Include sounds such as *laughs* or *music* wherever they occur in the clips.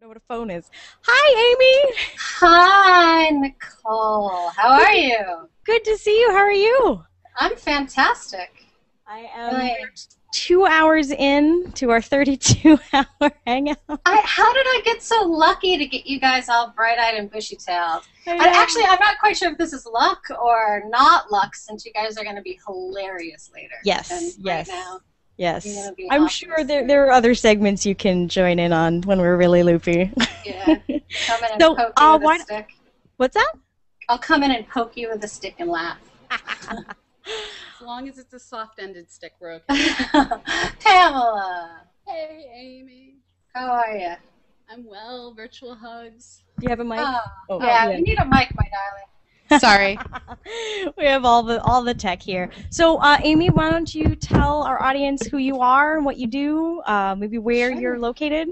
know what a phone is. Hi, Amy. Hi, Nicole. How are you? Good to see you. How are you? I'm fantastic. I am two hours in to our 32-hour *laughs* hangout. I, how did I get so lucky to get you guys all bright-eyed and bushy-tailed? Actually, I'm not quite sure if this is luck or not luck, since you guys are going to be hilarious later. Yes. Yes. Right now, Yes. I'm sure there, there are other segments you can join in on when we're really loopy. Yeah. *laughs* Come in and so, poke you uh, with why, a stick. What's that? I'll come in and poke you with a stick and laugh. *laughs* as long as it's a soft-ended stick, we're okay. *laughs* Pamela. Hey, Amy. How are you? I'm well. Virtual hugs. Do you have a mic? Oh, oh yeah, yeah, you need a mic, my darling. Sorry. *laughs* we have all the all the tech here. So, uh, Amy, why don't you tell our audience who you are and what you do, uh, maybe where sure. you're located?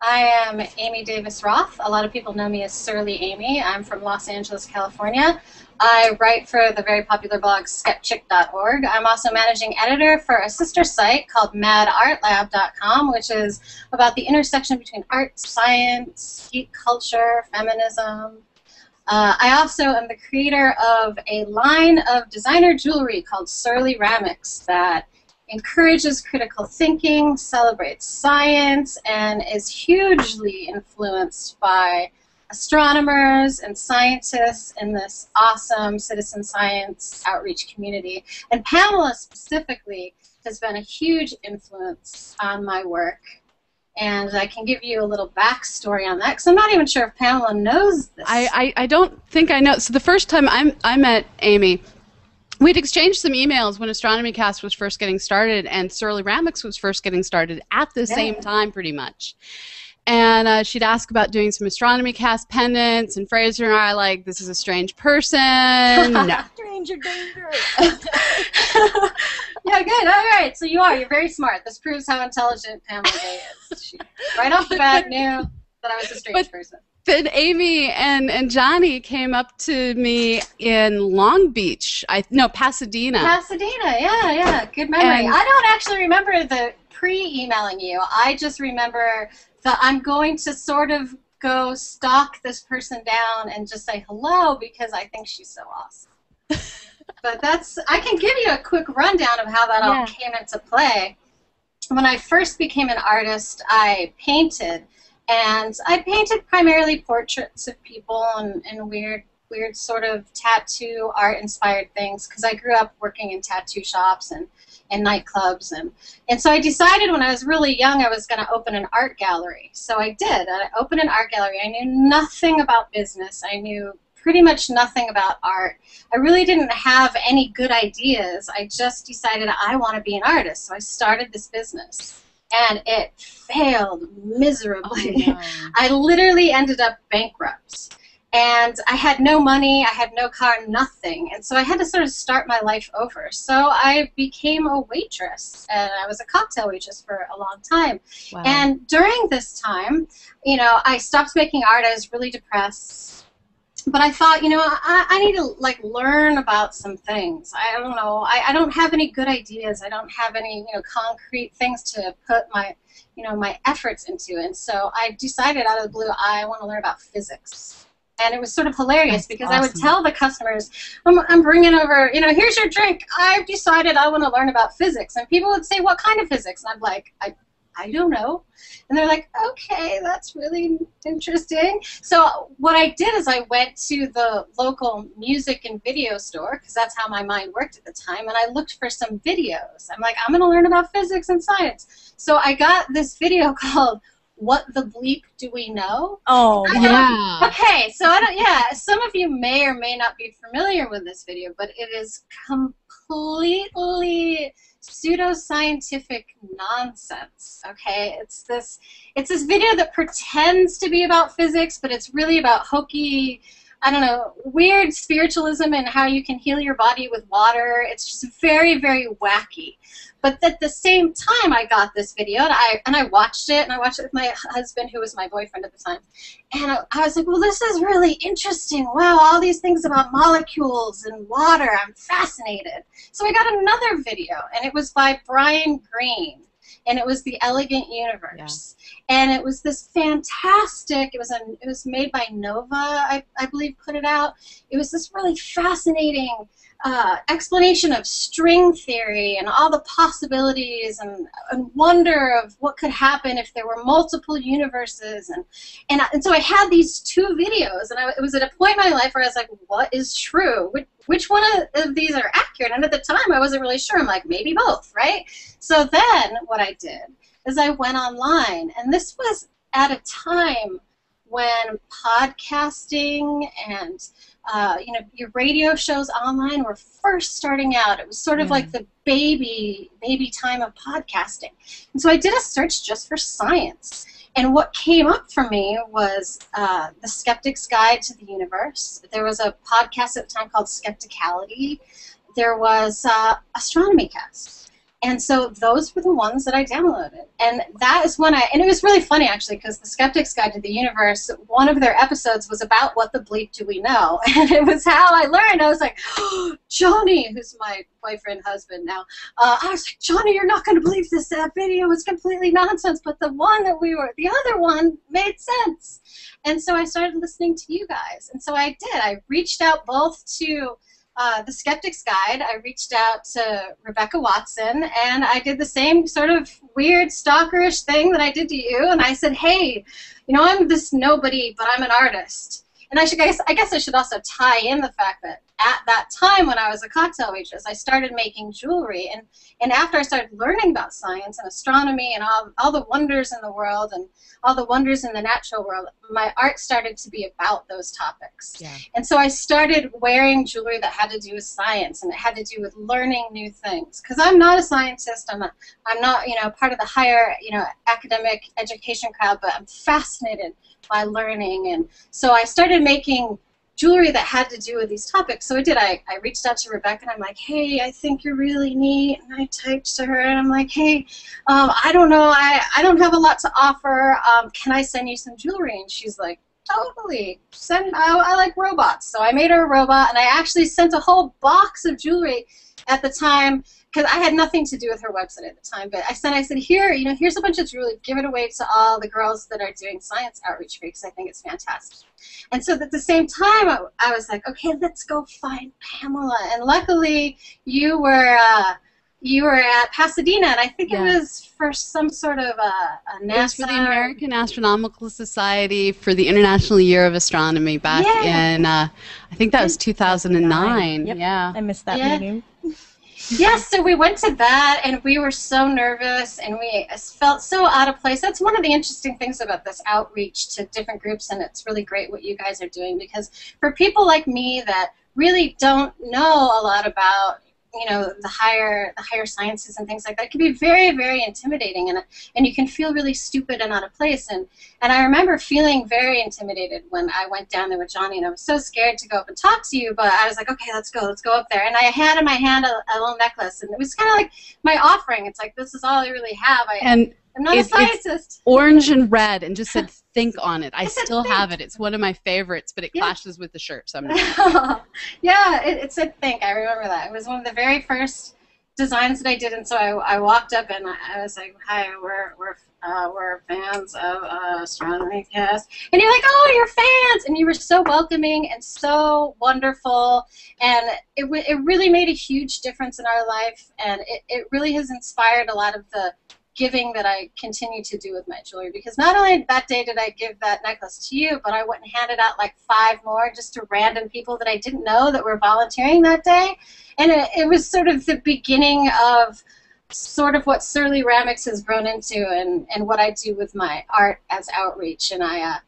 I am Amy Davis Roth. A lot of people know me as Surly Amy. I'm from Los Angeles, California. I write for the very popular blog skepchick.org. I'm also managing editor for a sister site called madartlab.com, which is about the intersection between art, science, geek culture, feminism, uh, I also am the creator of a line of designer jewelry called Surly Ramics that encourages critical thinking, celebrates science, and is hugely influenced by astronomers and scientists in this awesome citizen science outreach community. And Pamela specifically has been a huge influence on my work and I can give you a little backstory on that because I'm not even sure if Pamela knows this. I, I, I don't think I know. So the first time I'm, I met Amy, we'd exchanged some emails when Astronomy Cast was first getting started and Surly Ramics was first getting started at the yeah. same time, pretty much. And uh, she'd ask about doing some astronomy cast pendants, and Fraser and I like, this is a strange person. *laughs* no. Stranger danger. *laughs* *laughs* Yeah, good. All right. So you are. You're very smart. This proves how intelligent Pamela Gay is. *laughs* She, right off the bat, knew that I was a strange but, person. Then Amy and, and Johnny came up to me in Long Beach. I no Pasadena. Pasadena. Yeah, yeah. Good memory. And, I don't actually remember the pre-emailing you. I just remember that I'm going to sort of go stalk this person down and just say hello because I think she's so awesome. *laughs* but that's I can give you a quick rundown of how that yeah. all came into play. When I first became an artist, I painted, and I painted primarily portraits of people and, and weird weird sort of tattoo art inspired things because I grew up working in tattoo shops and, and nightclubs and and so I decided when I was really young I was going to open an art gallery. So I did. I opened an art gallery. I knew nothing about business. I knew pretty much nothing about art. I really didn't have any good ideas. I just decided I want to be an artist. So I started this business. And it failed miserably. Oh. *laughs* I literally ended up bankrupt. And I had no money, I had no car, nothing. And so I had to sort of start my life over. So I became a waitress. And I was a cocktail waitress for a long time. Wow. And during this time, you know, I stopped making art. I was really depressed but I thought, you know, I, I need to like learn about some things. I don't know. I, I don't have any good ideas. I don't have any, you know, concrete things to put my, you know, my efforts into. And so I decided out of the blue, I want to learn about physics. And it was sort of hilarious That's because awesome. I would tell the customers, I'm, I'm bringing over, you know, here's your drink. I've decided I want to learn about physics. And people would say, what kind of physics? And I'm like, I I don't know. And they're like, okay, that's really interesting. So what I did is I went to the local music and video store, because that's how my mind worked at the time, and I looked for some videos. I'm like, I'm going to learn about physics and science. So I got this video *laughs* called what the bleep do we know? Oh, yeah. Okay, so I don't. Yeah, some of you may or may not be familiar with this video, but it is completely pseudoscientific nonsense. Okay, it's this it's this video that pretends to be about physics, but it's really about hokey. I don't know, weird spiritualism and how you can heal your body with water. It's just very, very wacky. But at the same time, I got this video and I and I watched it and I watched it with my husband, who was my boyfriend at the time, and I, I was like, well, this is really interesting. Wow, all these things about molecules and water. I'm fascinated. So I got another video, and it was by Brian Greene. And it was the Elegant Universe, yeah. and it was this fantastic. It was a, it was made by Nova, I, I believe, put it out. It was this really fascinating uh, explanation of string theory and all the possibilities and, and wonder of what could happen if there were multiple universes and and, and so I had these two videos and I, it was at a point in my life where I was like what is true which one of, these are accurate? And at the time I wasn't really sure. I'm like maybe both right? So then what I did is I went online and this was at a time when podcasting and uh, you know your radio shows online were first starting out. It was sort of like the baby baby time of podcasting, and so I did a search just for science. And what came up for me was uh, the Skeptic's Guide to the Universe. There was a podcast at the time called Skepticality. There was uh, Astronomy Cast and so those were the ones that I downloaded. And that is when I, and it was really funny actually, because the Skeptic's Guide to the Universe, one of their episodes was about what the bleep do we know. *laughs* And it was how I learned. I was like, oh, *gasps* Johnny, who's my boyfriend, husband now, uh, I was like, Johnny, you're not going to believe this. That video was completely nonsense. But the one that we were, the other one made sense. And so I started listening to you guys. And so I did. I reached out both to, uh, the Skeptic's Guide, I reached out to Rebecca Watson and I did the same sort of weird stalkerish thing that I did to you. And I said, hey, you know, I'm this nobody, but I'm an artist. And I should, I guess, I guess I should also tie in the fact that at that time when I was a cocktail waitress, I started making jewelry. And, and after I started learning about science and astronomy and all, all the wonders in the world and all the wonders in the natural world, my art started to be about those topics. Yeah. And so I started wearing jewelry that had to do with science and it had to do with learning new things. Because I'm not a scientist, I'm, a, I'm not, you know, part of the higher, you know, academic education crowd, but I'm fascinated by learning. And so I started making jewelry that had to do with these topics. So I did. I, I reached out to Rebecca and I'm like, hey, I think you're really neat. And I typed to her and I'm like, hey, um, I don't know. I, I don't have a lot to offer. Um, can I send you some jewelry? And she's like, totally. Send. I, I like robots. So I made her a robot and I actually sent a whole box of jewelry at the time because I had nothing to do with her website at the time. But I said, I said, here, you know, here's a bunch of jewelry. Give it away to all the girls that are doing science outreach because I think it's fantastic. And so at the same time, I, I, was like, okay, let's go find Pamela. And luckily, you were. Uh, you were at Pasadena, and I think yeah. it was for some sort of a, a NASA. It was for the American Astronomical Society for the International Year of Astronomy back yeah. in, uh, I think that was 2009. Yep. Yeah. I missed that yeah. meeting *laughs* yes, so we went to that, and we were so nervous, and we felt so out of place. That's one of the interesting things about this outreach to different groups, and it's really great what you guys are doing because for people like me that really don't know a lot about you know the higher the higher sciences and things like that it can be very very intimidating and and you can feel really stupid and out of place. And and I remember feeling very intimidated when I went down there with Johnny and I was so scared to go up and talk to you but I was like okay let's go let's go up there. And I had in my hand a, a little necklace and it was kind of like my offering. It's like this is all I really have. I and I'm not it, a scientist. orange and red, and just said *laughs* "think" on it. I still think. have it. It's one of my favorites, but it yeah. clashes with the shirt. So I'm *laughs* yeah, it, it said "think." I remember that. It was one of the very first designs that I did, and so I, I walked up and I, was like, "Hi, we're we're uh, we're fans of uh, Astronomy Cast," and you're like, "Oh, you're fans!" And you were so welcoming and so wonderful, and it it really made a huge difference in our life, and it, it really has inspired a lot of the giving that I continue to do with my jewelry because not only that day did I give that necklace to you, but I went and handed out like five more just to random people that I didn't know that were volunteering that day. And it, it was sort of the beginning of sort of what Surly Ramics has grown into and, and what I do with my art as outreach. And I, uh,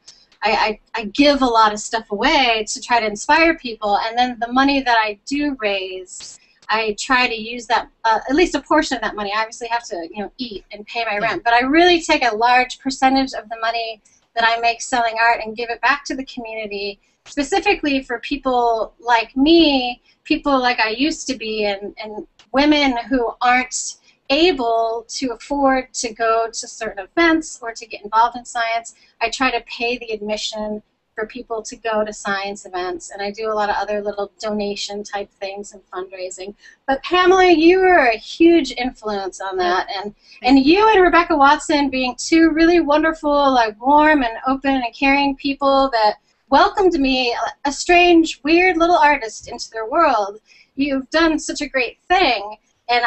I, I, I give a lot of stuff away to try to inspire people, and then the money that I do raise I try to use that uh, at least a portion of that money. I obviously have to you know eat and pay my rent, but I really take a large percentage of the money that I make selling art and give it back to the community, specifically for people like me, people like I used to be, and, and women who aren't able to afford to go to certain events or to get involved in science. I try to pay the admission for people to go to science events, and I do a lot of other little donation type things and fundraising. But Pamela, you are a huge influence on that, and and you and Rebecca Watson being two really wonderful, like warm and open and caring people that welcomed me, a strange, weird little artist, into their world. You've done such a great thing, and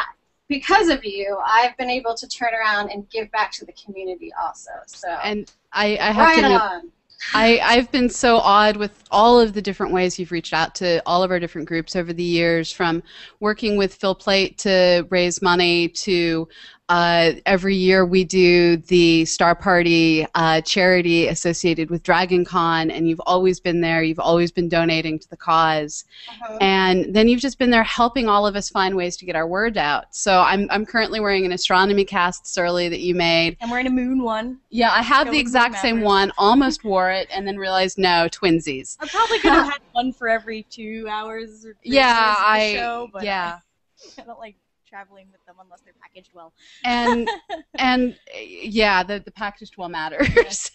because of you, I've been able to turn around and give back to the community also. So and I, I have right to admit, on. I, I've been so awed with all of the different ways you've reached out to all of our different groups over the years, from working with Phil Plait to raise money to uh, every year we do the Star Party uh, charity associated with Dragon Con, and you've always been there. You've always been donating to the cause. Uh-huh. And then you've just been there helping all of us find ways to get our word out. So I'm, I'm currently wearing an astronomy cast, Surly, that you made. I'm wearing a moon one. Yeah, I have the exact same one, almost wore it, and then realized no, twinsies. I probably could *laughs* have had one for every two hours or Yeah, hours of the I show, but yeah. *laughs* I don't like traveling with them unless they're packaged well. and *laughs* and yeah, the the packaged well matters.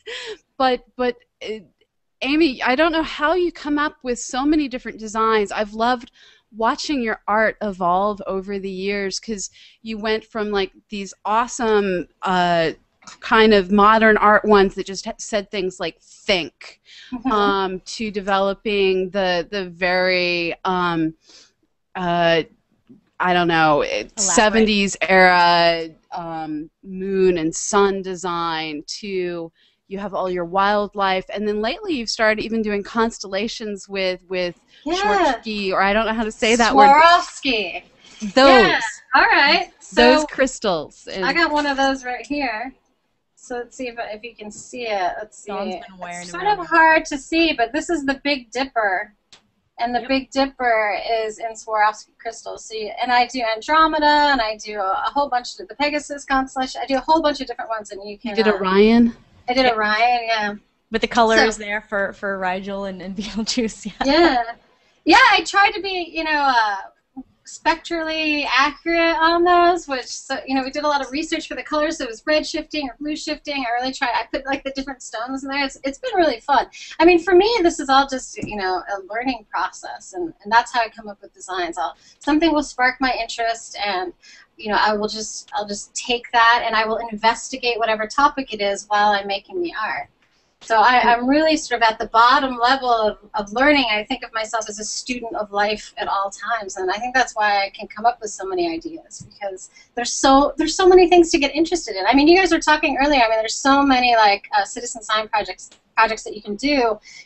but but uh, Amy, I don't know how you come up with so many different designs. I've loved watching your art evolve over the years because you went from like these awesome uh, kind of modern art ones that just said things like think Mhm. um, to developing the the very um, uh, I don't know seventies era um, moon and sun design to you have all your wildlife and then lately you've started even doing constellations with with yeah. Swarovski or I don't know how to say that word Swarovski. those Yeah. All right. So those crystals and I got one of those right here. So let's see if, if you can see it. Let's see. Been it's sort of hard to see, but this is the Big Dipper. And the Yep. Big Dipper is in Swarovski crystals. So you, and I do Andromeda, and I do a, a whole bunch of the Pegasus constellation. I do a whole bunch of different ones, and you can. you did uh, Orion I did Orion, yeah. But the colors So- there for for Rigel and, and *laughs* Beetlejuice. Yeah. yeah yeah i tried to be you know uh, spectrally accurate on those which so you know we did a lot of research for the colors. So it was red shifting or blue shifting. I really tried i put like the different stones in there. It's, it's been really fun. I mean for me this is all just you know a learning process and, and that's how i come up with designs. I'll, something will spark my interest and you know i will just i'll just take that and i will investigate whatever topic it is while i'm making the art so I, I'm really sort of at the bottom level of, of learning. I think of myself as a student of life at all times, and I think that's why I can come up with so many ideas because there's so there's so many things to get interested in. I mean, you guys were talking earlier. I mean, there's so many like uh, citizen science projects projects that you can do.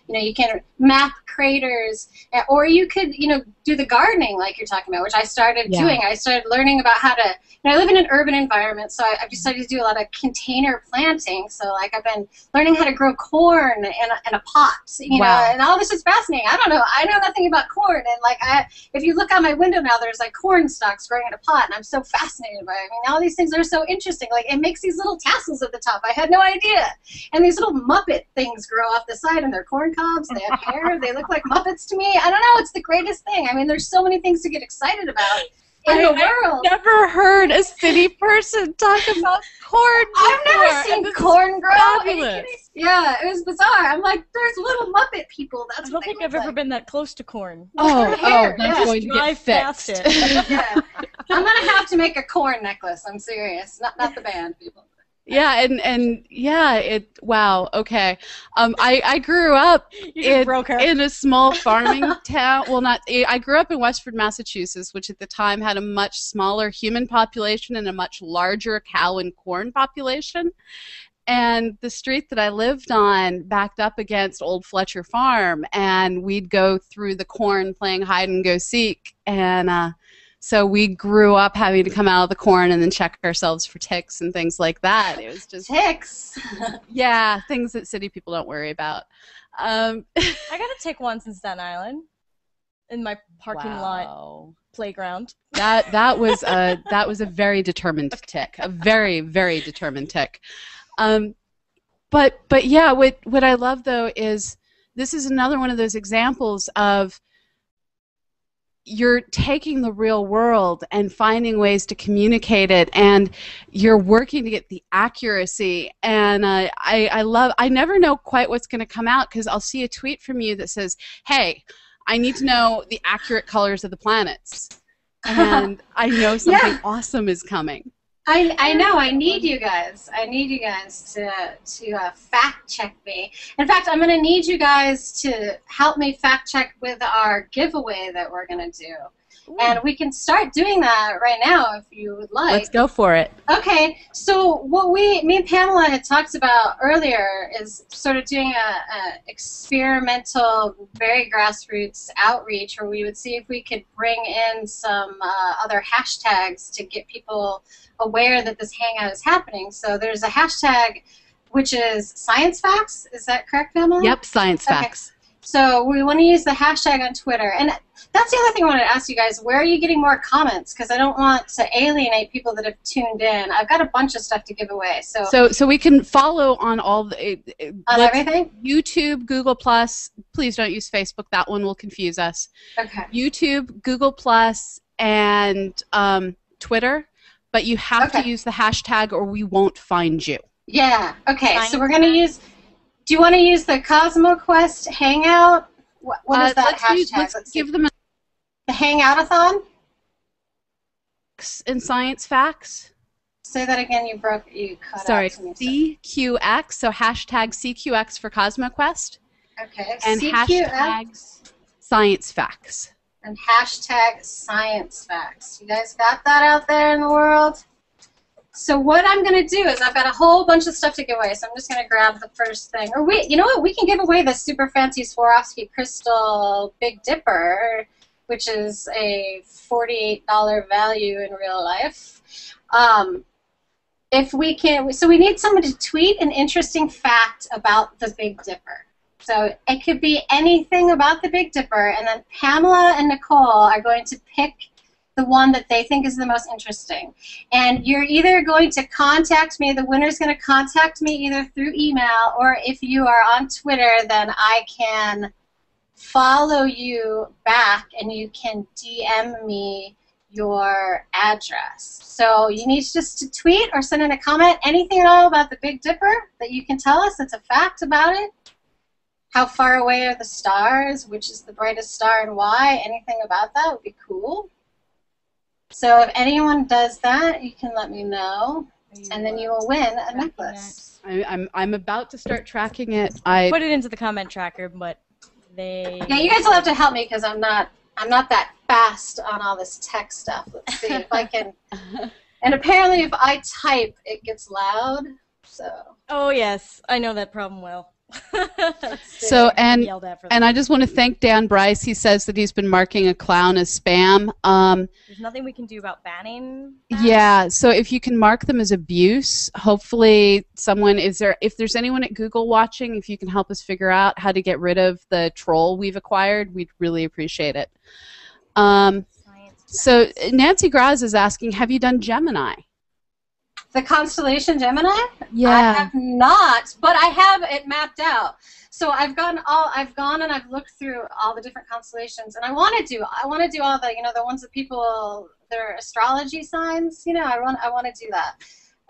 You know, you can map craters, uh, or you could you know do the gardening like you're talking about, which I started Yeah. doing. I started learning about how to. You know, I live in an urban environment, so I, I've decided to do a lot of container planting. So like I've been learning how to grow corn in a, in a pot, you Wow. know, and all this is fascinating. I don't know, I know nothing about corn, and like I, if you look out my window now, there's like corn stalks growing in a pot, and I'm so fascinated by it. I mean, all these things are so interesting. Like it makes these little tassels at the top. I had no idea, and these little Muppet things grow off the side, and they're corn cobs. They have hair. They look like Muppets to me. I don't know. It's the greatest thing. I mean, there's so many things to get excited about in I- the I world. never heard a city person talk about corn Before. I've never seen and this is corn grow. Are you fabulous. Yeah, it was bizarre. I'm like, there's little Muppet people. That's I don't what they think look I've ever been that close to corn. Oh, oh, hair, that's yeah. going to get past fixed. it. *laughs* Yeah. I'm gonna have to make a corn necklace. I'm serious. Not not the band people. Yeah, and and yeah, it. Wow. Okay. Um, I I grew up in, in a small *laughs* farming town. Well, not. I grew up in Westford, Massachusetts, which at the time had a much smaller human population and a much larger cow and corn population. And the street that I lived on backed up against Old Fletcher Farm, and we'd go through the corn playing hide and go seek. And uh, so we grew up having to come out of the corn and then check ourselves for ticks and things like that. It was just Ticks. *laughs* yeah, things that city people don't worry about. Um, I got a tick once in Staten Island, in my parking lot playground. That that was a *laughs* that was a very determined tick, a very very determined tick. Um, but but yeah, what what I love though is this is another one of those examples of you're taking the real world and finding ways to communicate it and you're working to get the accuracy. And uh, I, I love i never know quite what's going to come out because i'll see a tweet from you that says hey i need to know the accurate colors of the planets. *laughs* And i know something Yeah. awesome is coming I, I know. I need you guys. I need you guys to to uh, fact check me. In fact, I'm going to need you guys to help me fact check with our giveaway that we're going to do. And we can start doing that right now if you would like. let's go for it Okay, so what we, me and Pamela had talked about earlier is sort of doing a, a experimental, very grassroots outreach where we would see if we could bring in some uh, other hashtags to get people aware that this hangout is happening. So there's a hashtag which is science facts. Is that correct, Pamela? yep science Okay. facts So we want to use the hashtag on Twitter. And that's the other thing I wanted to ask you guys. Where are you getting more comments? Because I don't want to alienate people that have tuned in. I've got a bunch of stuff to give away. So, so so we can follow on all the on everything? youtube google plus please don't use facebook that one will confuse us Okay. YouTube, Google Plus, and um, Twitter, but you have Okay. to use the hashtag or we won't find you. Yeah. Okay. Science So we're going to use. Do you want to use the CosmoQuest Hangout? What, what is Uh, that let's hashtag? use- let's Let's give see. them a The Hangoutathon? In science facts. Say that again. You broke. You cut Sorry, out. CQX. So hashtag CQX for CosmoQuest Okay. and CQX. hashtag science facts. and hashtag science facts. You guys got that out there in the world? So what I'm going to do is I've got a whole bunch of stuff to give away, so I'm just going to grab the first thing. Or wait, you know what? We can give away the super fancy Swarovski Crystal Big Dipper, which is a $48 value in real life. Um, if we can, so we need someone to tweet an interesting fact about the Big Dipper. So it could be anything about the Big Dipper, and then Pamela and Nicole are going to pick the one that they think is the most interesting. And you're either going to contact me, the winner's going to contact me either through email, or if you are on Twitter, then I can follow you back and you can DM me your address. So you need just to tweet or send in a comment anything at all about the Big Dipper that you can tell us that's a fact about it. How far away are the stars? Which is the brightest star and why? Anything about that would be cool. So if anyone does that, you can let me know, and then you will win a necklace. I, I'm I'm about to start tracking it. I Put it into the comment tracker, but they. Yeah, you guys will have to help me because I'm not I'm not that fast on all this tech stuff. Let's see if I can. *laughs* And apparently, if I type, it gets loud. So Oh yes, I know that problem well. *laughs* So, and- yelled at for and. I just want to thank Dan Bryce. He says that he's been marking a clown as spam. Um, There's nothing we can do about banning. that. Yeah, so if you can mark them as abuse, hopefully someone is there if there's anyone at Google watching, if you can help us figure out how to get rid of the troll we've acquired, we'd really appreciate it. Um, so. Nancy Graz is asking, have you done Gemini? The constellation Gemini. Yeah. I have not, but I have it mapped out. So I've gone all I've gone and I've looked through all the different constellations, and I want to do I want to do all the you know the ones that people their astrology signs. You know I want I want to do that.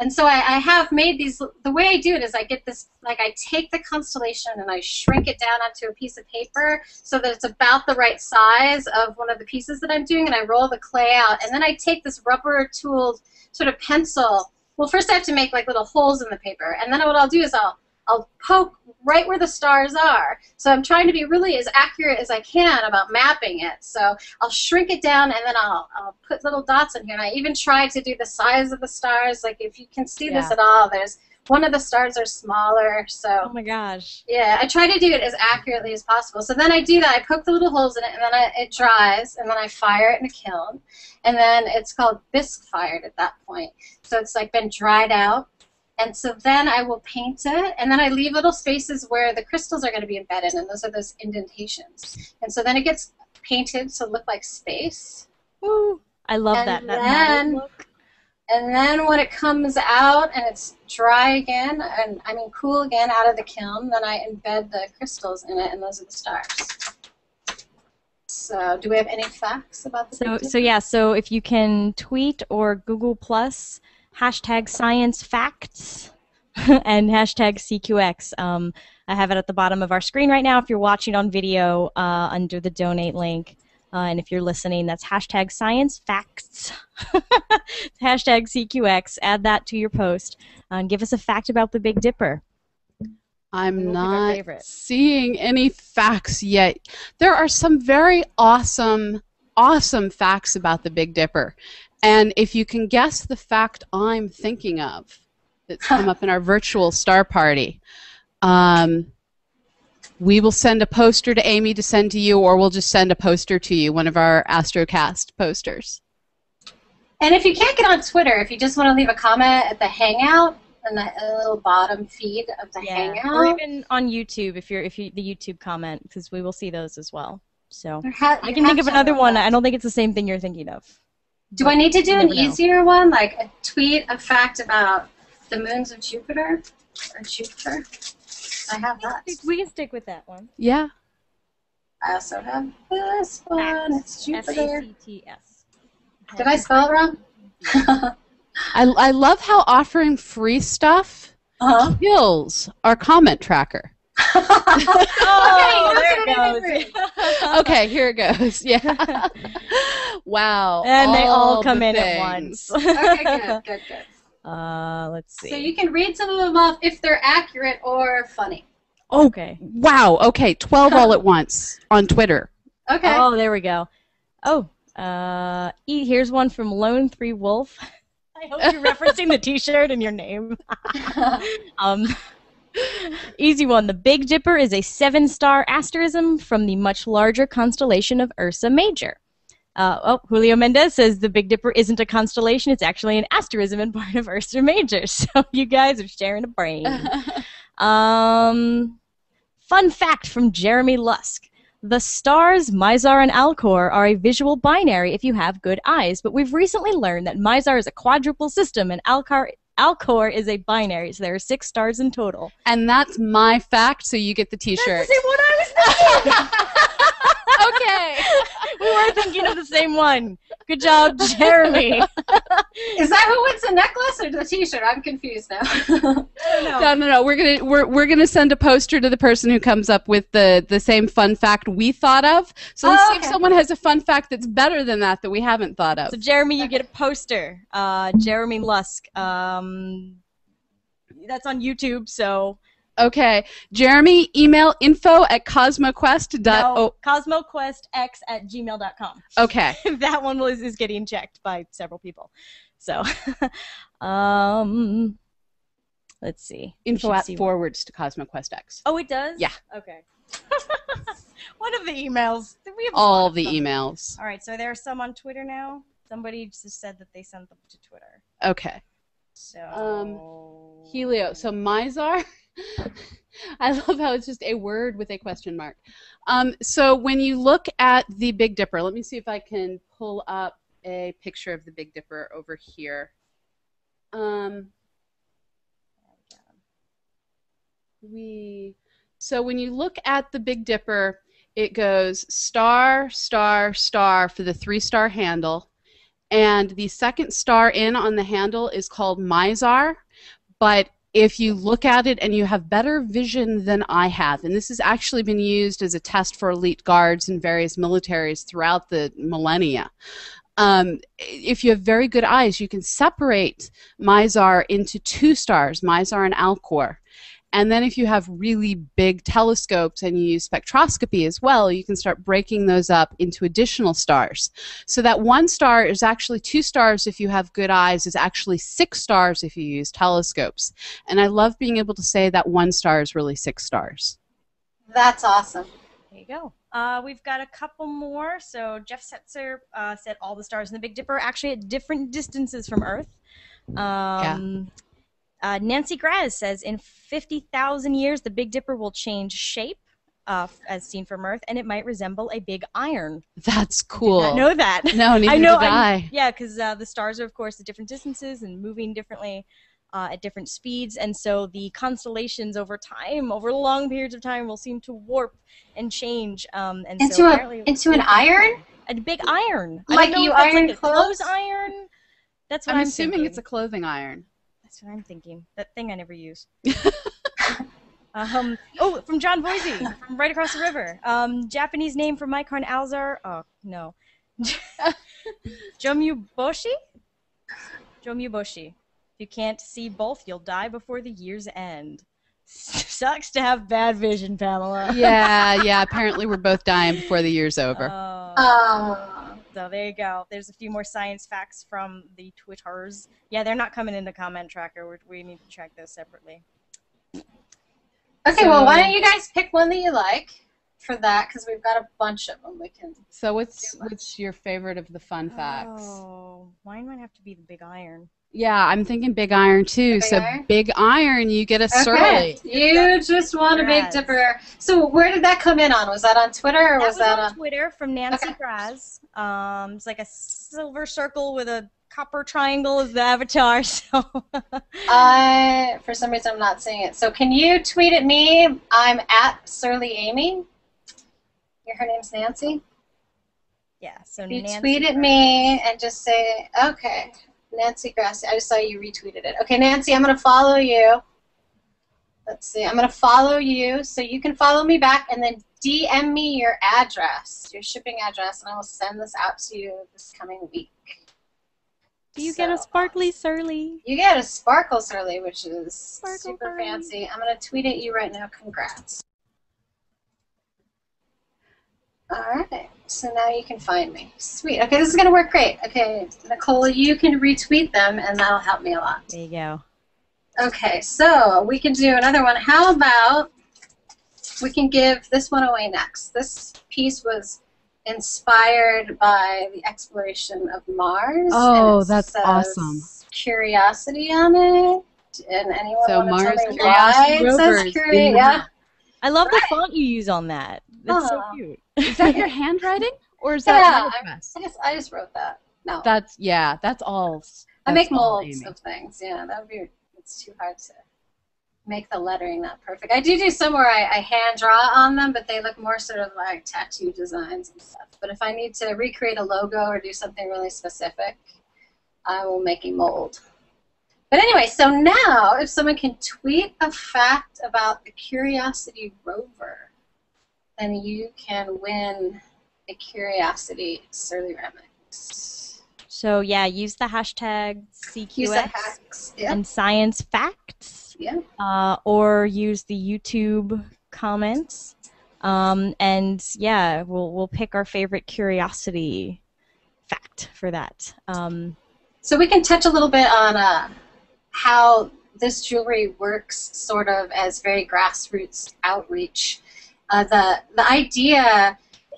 And so I, I have made these. The way I do it is I get this, like I take the constellation and I shrink it down onto a piece of paper so that it's about the right size of one of the pieces that I'm doing, and I roll the clay out, and then I take this rubber tooled sort of pencil. Well, first I have to make like little holes in the paper, and then what I'll do is I'll I'll poke right where the stars are. So I'm trying to be really as accurate as I can about mapping it. So I'll shrink it down and then I'll, I'll put little dots in here. And I even try to do the size of the stars. Like if you can see this at all, there's one of the stars are smaller. So Oh my gosh. yeah, I try to do it as accurately as possible. So then I do that. I poke the little holes in it, and then I, it dries, and then I fire it in a kiln, and then it's called bisque fired at that point. So it's like been dried out, and so then I will paint it, and then I leave little spaces where the crystals are going to be embedded, and those are those indentations. And so then it gets painted to look like space. Woo. I love And that. That then-. And then when it comes out and it's dry again, and I mean cool again out of the kiln, then I embed the crystals in it, and those are the stars. So, do we have any facts about the So, so yeah, so if you can tweet or Google Plus hashtag science facts *laughs* and hashtag CQX. Um, I have it at the bottom of our screen right now if you're watching on video uh, under the donate link. Uh, and if you're listening, that's hashtag science facts, *laughs* hashtag CQX. Add that to your post uh, and give us a fact about the Big Dipper. I'm We'll pick our not seeing any facts yet. There are some very awesome, awesome facts about the Big Dipper. And if you can guess the fact I'm thinking of that's come up in our virtual star party, um, we will send a poster to Amy to send to you, or we'll just send a poster to you, one of our Astrocast posters. And if you can't get on Twitter, if you just want to leave a comment at the Hangout and the little bottom feed of the Hangout, Or even on YouTube if you're if you the YouTube comment because we will see those as well. So ha- I can think of another one. that. I don't think it's the same thing you're thinking of. Do I need to do an know. easier one, like a tweet a fact about the moons of Jupiter or Jupiter? I have that. We can stick with that one. Yeah. I also have this one. It's S A Jupiter. C T S. Did I spell it wrong? *laughs* I, I love how offering free stuff uh-huh. kills our comment tracker. *laughs* Oh, Okay, there it goes. *laughs* okay, here it goes. Yeah. wow. And they all the come in at once. okay, good, good, good. Uh, let's see. So you can read some of them off if they're accurate or funny. okay. Wow. Okay, 12 all at *laughs* once on Twitter. Okay. Oh, there we go. Oh, uh, e- here's one from Lone Three Wolf. *laughs* I hope you're referencing the T-shirt and your name. *laughs* Um, easy one. The Big Dipper is a seven-star asterism from the much larger constellation of Ursa Major. Uh, oh, Julio Mendez says the Big Dipper isn't a constellation; it's actually an asterism and *laughs* part of Ursa Major. *laughs* So you guys are sharing a brain. *laughs* Um, fun fact from Jeremy Lusk. The stars Mizar and Alcor are a visual binary if you have good eyes, but we've recently learned that Mizar is a quadruple system and Alcor, Alcor is a binary, so there are six stars in total. And that's my fact, so you get the t shirt. That's the one I was thinking! Okay. we were thinking of the same one. Good job, Jeremy. Is that who wins the necklace or the T-shirt? I'm confused now. No, no, no. We're gonna we're, we're gonna send a poster to the person who comes up with the the same fun fact we thought of. So let's Oh, see if someone has a fun fact that's better than that that we haven't thought of. So, Jeremy, you get a poster. Uh, Jeremy Lusk. Um, that's on YouTube, so Okay, Jeremy, email info at cosmoquest. No, cosmoquestx at gmail.com. okay. *laughs* that one was is getting checked by several people. So, *laughs* um, let's see. Info at see- forwards to CosmoQuest X. Oh, it does. Yeah. Okay. *laughs* one of the emails. We have All the them. emails. All right. So there are some on Twitter now. Somebody just said that they sent them to Twitter. Okay. So. Um, Helio. So Mizar. *laughs* I love how it's just a word with a question mark. Um, so when you look at the Big Dipper, let me see if I can pull up a picture of the Big Dipper over here. Um, we so when you look at the Big Dipper, it goes star, star, star for the three-star handle, and the second star in on the handle is called Mizar. But if you look at it and you have better vision than I have, and this has actually been used as a test for elite guards in various militaries throughout the millennia. Um, if you have very good eyes, you can separate Mizar into two stars, Mizar and Alcor. And then if you have really big telescopes and you use spectroscopy as well, you can start breaking those up into additional stars. So that one star is actually two stars if you have good eyes, is actually six stars if you use telescopes. And I love being able to say that one star is really six stars. That's awesome. There you go. Uh, we've got a couple more. So Jeff Setzer uh, said all the stars in the Big Dipper are actually at different distances from Earth. Um, uh, Nancy Graz says in 50,000 years, the Big Dipper will change shape, uh, as seen from Earth, and it might resemble a big iron. That's Did cool. not know that. No, *laughs* neither I know. did I. I- yeah, because uh, the stars are, of course, at different distances and moving differently. uh, at different speeds, and so the constellations over time, over long periods of time, will seem to warp and change. Um, and into so a into an iron. a big iron. I Like don't know you if that's iron like a clothes? clothes iron. That's what I'm I'm, assuming thinking. it's a clothing iron. That's what I'm thinking. That thing I never use. *laughs* um, oh, from John Boise, from right across the river. Um, Japanese name for Mizar and Alcor. Oh no, *laughs* Jomuboshi. Jomuboshi. If you can't see both, you'll die before the year's end. *laughs* Sucks to have bad vision, Pamela. Yeah, yeah. Apparently, we're both dying before the year's over. Oh. Oh. So there you go. There's a few more science facts from the Twitters. Yeah, they're not coming in the comment tracker. We're, we need to track those separately. Okay, well, why don't you guys pick one that you like for that? Because we've got a bunch of them. We can. So, what's what's your favorite of the fun facts? Oh, mine might have to be the big iron. Yeah, I'm thinking Big Iron too. Big so Iron? Big Iron, you get a surly. Okay. You just want a Big Graz. Dipper. So where did that come in on? Was that on Twitter or That was was that on on? Twitter from Nancy Okay. Graz. Um, it's like a silver circle with a copper triangle as the avatar. *laughs* So I, for some reason, I'm not seeing it. So can you tweet at me? I'm at Surly Amy. Yeah, Her name's Nancy. yeah. So If you Nancy tweet at Graz. me and just say, okay, Nancy Grassi. I just saw you retweeted it. Okay, Nancy, I'm going to follow you. Let's see. I'm going to follow you so you can follow me back and then DM me your address, your shipping address, and I will send this out to you this coming week. Do you get a sparkly surly? You get a Sparkle Surly, which is Sparkle super fancy. I'm going to tweet at you right now. Congrats. All right. So now you can find me. Sweet. Okay, this is going to work great. Okay, Nicole, you can retweet them, and that'll help me a lot. There you go. Okay, so we can do another one. How about we can give this one away next? This piece was inspired by the exploration of Mars. Oh, that's awesome. Curiosity on it. And anyone So want to Mars tell me why Curiosity it says is Curi- being Yeah. I love the font you use on that. That's so cute. Is that your *laughs* handwriting, or is that Yeah, letterpress? I guess I just wrote that. No, That's yeah. That's all. I make all molds Amy. of things. Yeah, that would be. It's too hard to make the lettering that perfect. I do do some where I, I hand draw on them, but they look more sort of like tattoo designs and stuff. But if I need to recreate a logo or do something really specific, I will make a mold. But anyway, so now if someone can tweet a fact about the Curiosity rover, then you can win a Curiosity Surly Ramics. So yeah, use the hashtag CQX hacks. Yeah. and science facts. Yeah. uh, or use the YouTube comments. Um, and yeah, we'll we'll pick our favorite curiosity fact for that. Um, So we can touch a little bit on uh, how this jewelry works, sort of as very grassroots outreach. Uh, the the idea,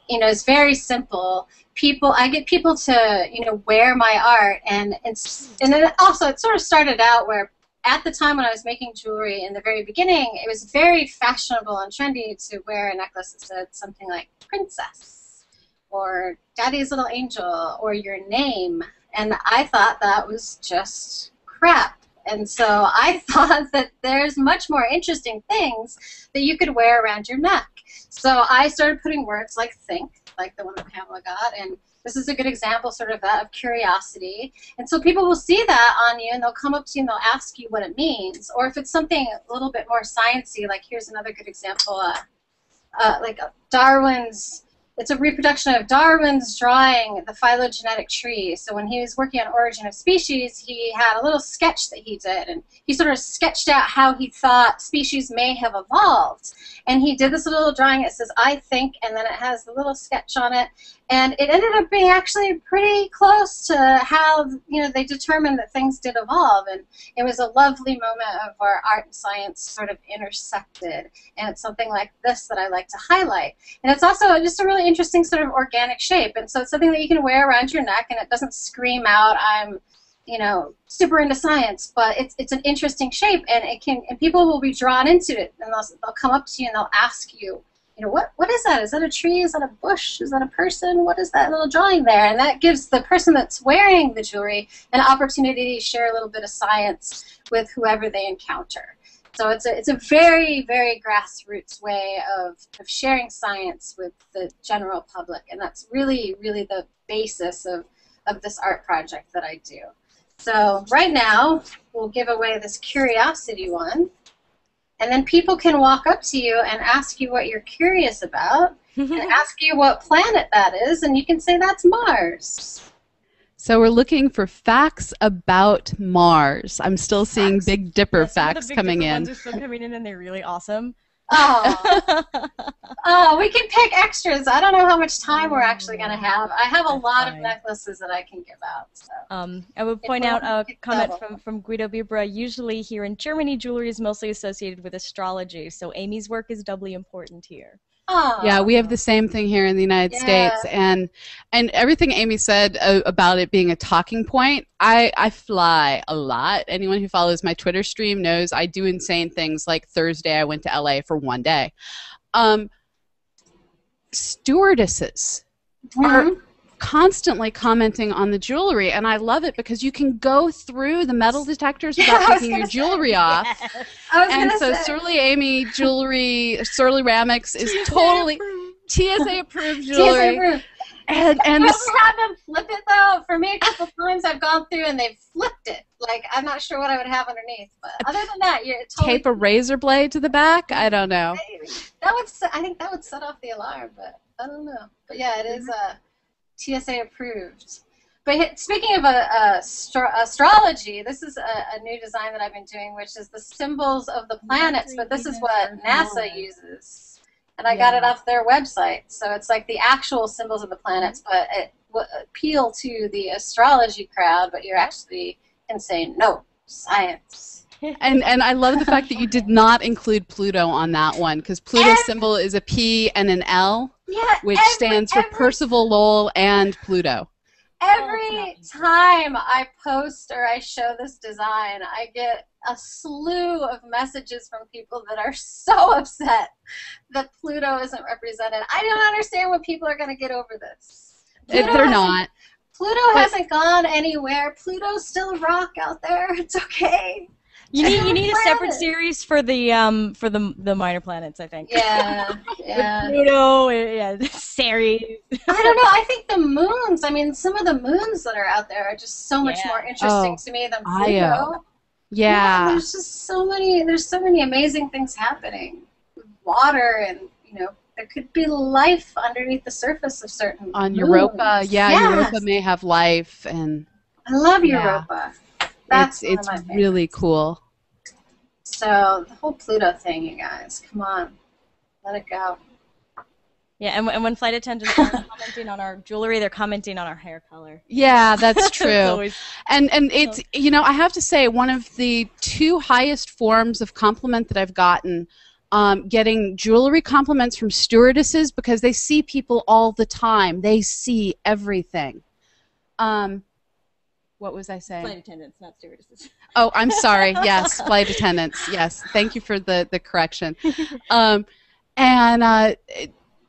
you know, is very simple. People, I get people to you know wear my art, and it's and then also it sort of started out where at the time when I was making jewelry in the very beginning, it was very fashionable and trendy to wear a necklace that said something like princess or daddy's little angel or your name. And I thought that was just crap. And so I *laughs* thought that there's much more interesting things that you could wear around your neck. So I started putting words like think, like the one that Pamela got, and this is a good example sort of that of curiosity. And so people will see that on you and they'll come up to you and they'll ask you what it means. Or if it's something a little bit more sciencey, like here's another good example, uh, uh, like Darwin's it's a reproduction of Darwin's drawing the phylogenetic tree. So when he was working on Origin of Species, he had a little sketch that he did, and he sort of sketched out how he thought species may have evolved. And he did this little drawing. It says "I think," and then it has the little sketch on it, and it ended up being actually pretty close to how you know they determined that things did evolve. And it was a lovely moment of where art and science sort of intersected, and it's something like this that I like to highlight. And it's also just a really interesting sort of organic shape. And so it's something that you can wear around your neck and it doesn't scream out, I'm, you know, super into science, but it's, it's an interesting shape and it can, and people will be drawn into it and they'll, they'll come up to you and they'll ask you, you know, what what is that? Is that a tree? Is that a bush? Is that a person? What is that little drawing there? And that gives the person that's wearing the jewelry an opportunity to share a little bit of science with whoever they encounter. So it's a, it's a very, very grassroots way of, of sharing science with the general public. And that's really, really the basis of, of this art project that I do. So right now, we'll give away this curiosity one. And then people can walk up to you and ask you what you're curious about and *laughs* ask you what planet that is, and you can say that's Mars. So we're looking for facts about Mars. I'm still seeing facts. Big Dipper yeah, facts Big coming Dipper in. Ones are still coming in, and they're really awesome. Oh. *laughs* oh, we can pick extras. I don't know how much time we're actually going to have. I have a That's lot fine. of necklaces that I can give out. So. Um, I would point out a comment from, from Guido Bibra. Usually here in Germany, jewelry is mostly associated with astrology, so Amy's work is doubly important here. Yeah, we have the same thing here in the United yeah. States, and and everything Amy said uh, about it being a talking point. I I fly a lot. Anyone who follows my Twitter stream knows I do insane things. Like Thursday, I went to LA for one day. Um, stewardesses mm-hmm. are constantly commenting on the jewelry, and I love it because you can go through the metal detectors *laughs* without yeah, taking your jewelry say, off. Yes. and so say. Surly Amy jewelry, Surly Ramics is totally. TSA approved *laughs* jewelry. TSA approved. And and ever have them flip it though? For me, a couple times I've gone through and they've flipped it. Like I'm not sure what I would have underneath, but other than that, you totally tape a razor blade to the back. I don't know. That would I think that would set off the alarm, but I don't know. But yeah, it is uh, TSA approved. But speaking of uh, uh, a, a astrology, this is a, a, new design that I've been doing, which is the symbols of the planets. But this is what NASA uses, and I got it off their website. So it's like the actual symbols of the planets, but it will appeal to the astrology crowd. But you're actually can say no science. *laughs* and and I love the fact that you did not include Pluto on that one because Pluto's symbol is a P and an L. Yeah, which every, stands for every, Percival Lowell and Pluto. Every oh, time I post or I show this design, I get a slew of messages from people that are so *laughs* upset that Pluto isn't represented. I don't understand when people are going to get over this. Pluto they're not. Pluto but, hasn't gone anywhere. Pluto's still a rock out there. *laughs* It's okay. You need you need a separate series for the um for the the minor planets, I think. Yeah, *laughs* yeah. Pluto, yeah, *laughs* Ceres. I don't know. I think the moons. I mean, some of the moons that are out there are just so much yeah. more interesting oh, to me than Pluto. Io. Yeah. yeah. There's just so many. There's so many amazing things happening. Water and you know there could be life underneath the surface of certain on moons. Europa. Yeah, yes. Europa may have life and. I love Europa. That's it's it's really cool. So the whole Pluto thing, you guys, come on, let it go. Yeah, and, and when flight attendants are commenting on our jewelry, they're commenting on our hair color. Yeah, that's *laughs* true. and and it's you know I have to say one of the two highest forms of compliment that I've gotten. Um, getting jewelry compliments from stewardesses because they see people all the time. They see everything. Um, what was I saying? Flight attendants, not stewardesses. *laughs* Oh, I'm sorry. *laughs* Yes, flight attendants. Yes, thank you for the the correction. Um, and uh,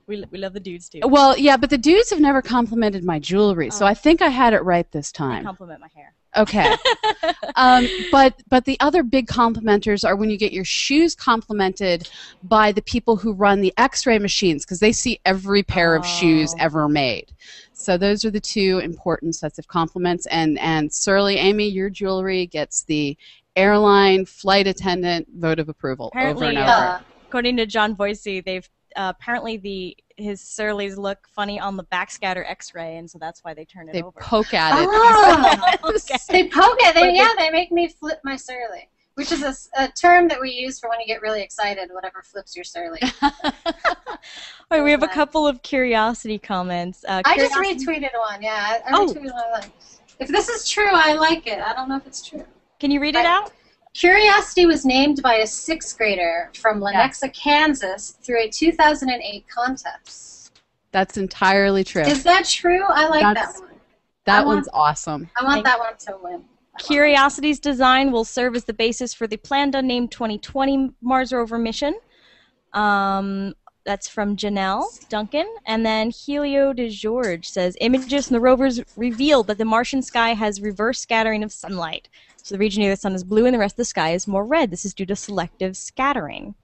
we we love the dudes too. Well, yeah, but the dudes have never complimented my jewelry, oh. so I think I had it right this time. They compliment my hair. Okay. *laughs* um, but but the other big complimenters are when you get your shoes complimented by the people who run the X-ray machines because they see every pair oh. of shoes oh. ever made. So those are the two important sets of compliments. And and Surly Amy, your jewelry gets the airline flight attendant vote of approval Apparently, over and over. Uh, according to John Voisey, they've uh, apparently the his surleys look funny on the backscatter X-ray, and so that's why they turn it they over. They poke at it. Oh, *laughs* okay. They poke at it. They, yeah, they make me flip my surly, which is a, a, term that we use for when you get really excited. Whatever flips your surly. All right, we have a couple of curiosity comments. Uh, I just retweeted one. Yeah, I, I oh. retweeted one. If this is true, I like it. I don't know if it's true. Can you read it out? Curiosity was named by a sixth grader from Lenexa, Kansas through a 2008 contest. That's entirely true. Is that true? I like That's, that one. That one's awesome. I want that one to win. Curiosity's design will serve as the basis for the planned unnamed 2020 Mars rover mission. Um, That's from Janelle Duncan. And then Helio de George says images from the rovers revealed that the Martian sky has reverse scattering of sunlight. So the region near the sun is blue and the rest of the sky is more red. This is due to selective scattering.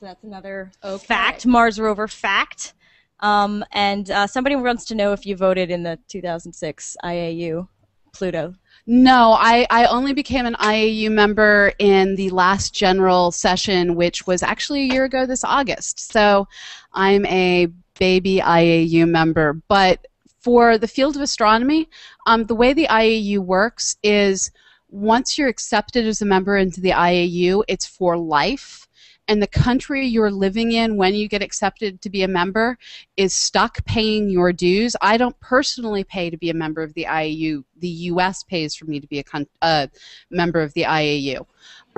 So that's another Okay. fact, Mars rover fact. Um, and uh, somebody wants to know if you voted in the 2006 IAU Pluto. No, I, I only became an IAU member in the last general session, which was actually a year ago this August. So I'm a baby IAU member. But for the field of astronomy, um, the way the IAU works is once you're accepted as a member into the IAU, it's for life. And the country you're living in when you get accepted to be a member is stuck paying your dues. I don't personally pay to be a member of the IAU. The U.S. pays for me to be a uh, member of the IAU,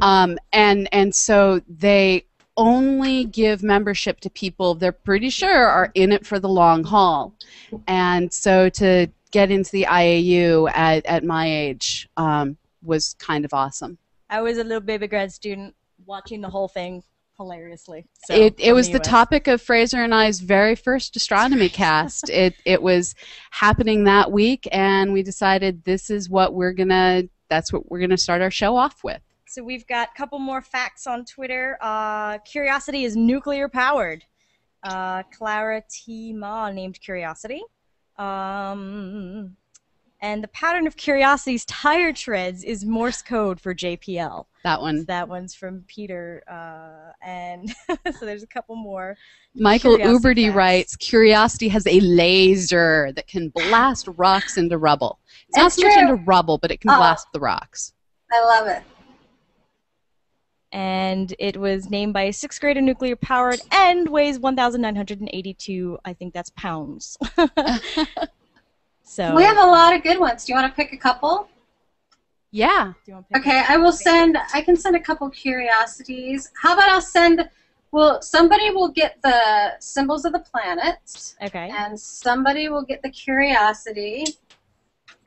um, and and so they only give membership to people they're pretty sure are in it for the long haul, and so to get into the IAU at at my age um, was kind of awesome. I was a little baby grad student watching the whole thing hilariously. So, it it was the US. topic of Fraser and I's very first astronomy *laughs* cast. It it was happening that week, and we decided this is what we're gonna. That's what we're gonna start our show off with. So we've got a couple more facts on Twitter. Uh, Curiosity is nuclear powered. Uh, Clara T. Ma named Curiosity. Um, and the pattern of Curiosity's tire treads is Morse code for JPL. That one. That one's from Peter. Uh, and *laughs* so there's a couple more. Michael Curiosity Uberty facts. writes, "Curiosity has a laser that can blast rocks into rubble. It's not That's so much into rubble, but it can Oh. blast the rocks." I love it. And it was named by a sixth grader, nuclear powered, and weighs 1,982, I think that's pounds. *laughs* *laughs* so. We have a lot of good ones. Do you want to pick a couple? Yeah. Do you wanna pick Okay, I will send. I can send a couple curiosities. How about I'll send? Well, somebody will get the symbols of the planets, Okay. and somebody will get the curiosity,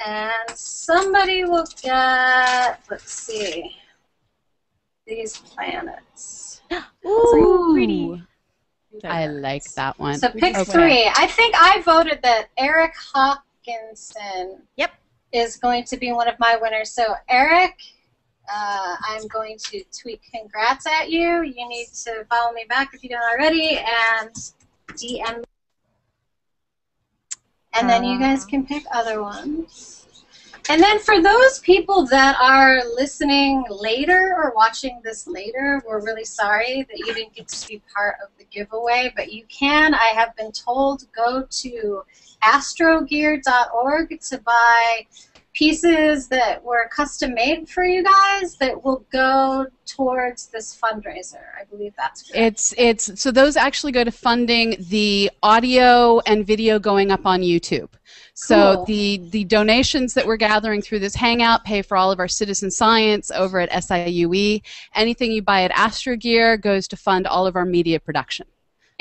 and somebody will get. Let's see. These planets. *gasps* Ooh, pretty. I like that one. So pick Okay. three. I think I voted that Eric Hawkinson. Yep. Is going to be one of my winners. So Eric, uh, I'm going to tweet congrats at you. You need to follow me back if you don't already, and DM. me. And then you guys can pick other ones. And then for those people that are listening later or watching this later, we're really sorry that you didn't get to be part of the giveaway, but you can, I have been told, go to astrogear.org to buy pieces that were custom made for you guys that will go towards this fundraiser. I believe that's correct. It's it's so those actually go to funding the audio and video going up on YouTube. So Cool. the the donations that we're gathering through this hangout pay for all of our citizen science over at SIUE. Anything you buy at Astro Gear goes to fund all of our media production.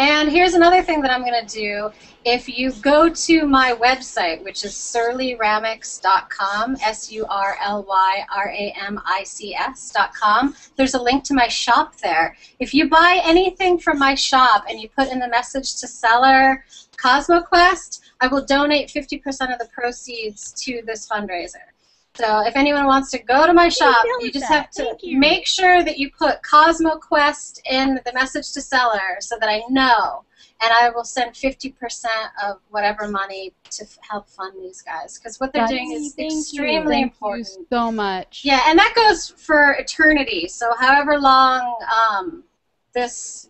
And here's another thing that I'm going to do. If you go to my website, which is surlyramics.com, S U R L Y R A M I C S.com, there's a link to my shop there. If you buy anything from my shop and you put in the message to seller CosmoQuest, I will donate 50% of the proceeds to this fundraiser. So if anyone wants to go to my shop, you just that. have to make sure that you put CosmoQuest in the message to seller so that I know. And I will send 50% of whatever money to f- help fund these guys. Because what they're That's- doing is Thank you. extremely Thank important. you so much. Yeah, and that goes for eternity. So however long um, this,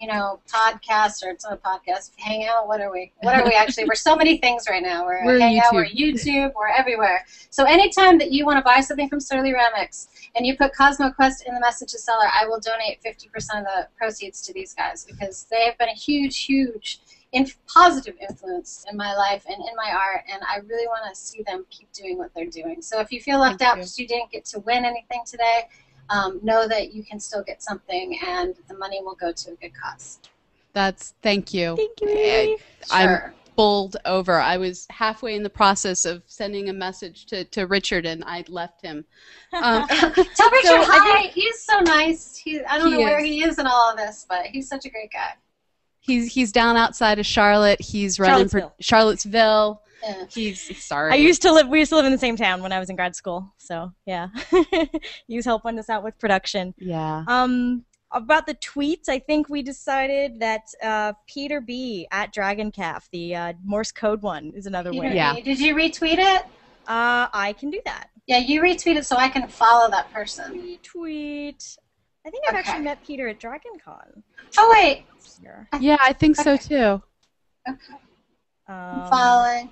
you know, podcast or it's not a podcast, hangout, what are we? What are we actually? we're so many things right now. We're, We're hangout, we're YouTube. YouTube, we're everywhere. So anytime that you want to buy something from Surly Ramics and you put CosmoQuest in the message to seller, I will donate 50% of the proceeds to these guys because they have been a huge, huge in positive influence in my life and in my art, and I really want to see them keep doing what they're doing. So if you feel left Thank out you. because you didn't get to win anything today, um, know that you can still get something, and the money will go to a good cause. That's thank you. Thank you. Eh, Amy. I'm Sure. bowled over. I was halfway in the process of sending a message to, to Richard and I left him. *laughs* Um, *laughs* Tell Richard So, I hi. He's so nice. He, I don't He know where is. he is in all of this, but he's such a great guy. He's he's down outside of Charlotte. He's running Charlottesville. for Charlottesville. Yeah. He's sorry. I used to live. We used to live in the same town when I was in grad school. So yeah, *laughs* he's helping us out with production. yeah. Um, about the tweets, I think we decided that uh, Peter B at Dragon Calf, the uh, Morse code one, is another Peter winner. Yeah. Did you retweet it? Uh, I can do that. Yeah, you retweet it so I can follow that person. Retweet. I think I've Okay. actually met Peter at DragonCon Oh wait. Yeah, I think so too. okay. Um, I'm following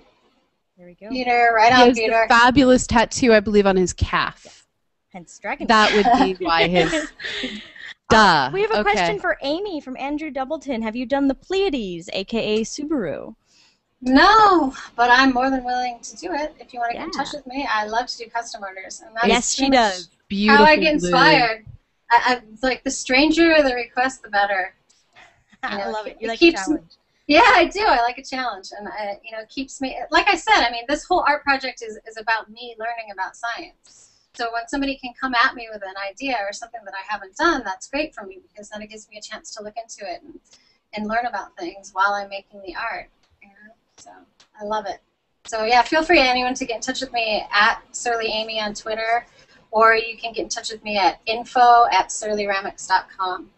There we go. Peter. Right He on, has the Peter. fabulous tattoo, I believe, on his calf. Hence Dragon. That would be why his. *laughs* Duh. Uh, we have a okay. question for Amy from Andrew Doubleton. Have you done the Pleiades, aka Subaru? No, but I'm more than willing to do it. If you want to get in Yeah. touch with me, I love to do custom orders, and that's yes, she pretty much does. Beautiful How I get blue. inspired. I, I like the stranger the request, the better. *laughs* I know, love it. it You like keeps- a challenge. Yeah, I do. I like a challenge, and I, you know, it keeps me. Like I said, I mean, this whole art project is is about me learning about science. So when somebody can come at me with an idea or something that I haven't done, that's great for me because then it gives me a chance to look into it and, and learn about things while I'm making the art. You know? So I love it. So yeah, feel free anyone to get in touch with me at Surly Amy on Twitter, or you can get in touch with me at info at surlyramics.com.